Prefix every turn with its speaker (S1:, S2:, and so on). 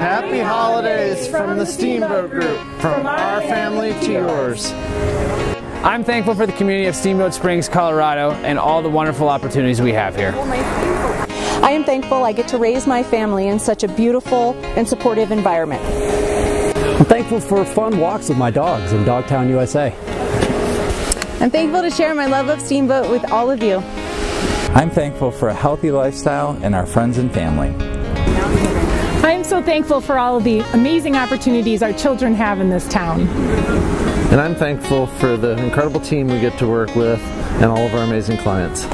S1: Happy holidays from the Steamboat Group, from our family to yours.
S2: I'm thankful for the community of Steamboat Springs, Colorado, and all the wonderful opportunities we have here.
S3: I am thankful I get to raise my family in such a beautiful and supportive environment.
S4: I'm thankful for fun walks with my dogs in Dogtown, USA.
S3: I'm thankful to share my love of Steamboat with all of you.
S5: I'm thankful for a healthy lifestyle and our friends and family.
S6: I am so thankful for all of the amazing opportunities our children have in this town.
S1: And I'm thankful for the incredible team we get to work with and all of our amazing clients.